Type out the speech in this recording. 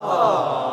Aww.